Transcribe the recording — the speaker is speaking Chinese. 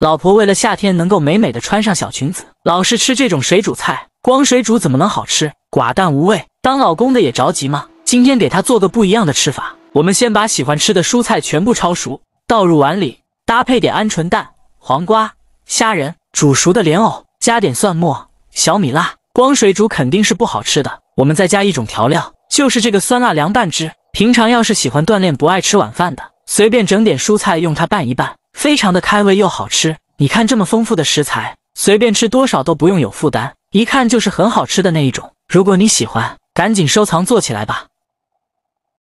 老婆为了夏天能够美美的穿上小裙子，老是吃这种水煮菜，光水煮怎么能好吃？寡淡无味。当老公的也着急吗？今天给他做个不一样的吃法。我们先把喜欢吃的蔬菜全部焯熟，倒入碗里，搭配点鹌鹑蛋、黄瓜、虾仁、煮熟的莲藕，加点蒜末、小米辣。光水煮肯定是不好吃的，我们再加一种调料，就是这个酸辣凉拌汁。平常要是喜欢锻炼不爱吃晚饭的，随便整点蔬菜用它拌一拌，非常的开胃又好吃。你看这么丰富的食材，随便吃多少都不用有负担，一看就是很好吃的那一种。如果你喜欢，赶紧收藏做起来吧。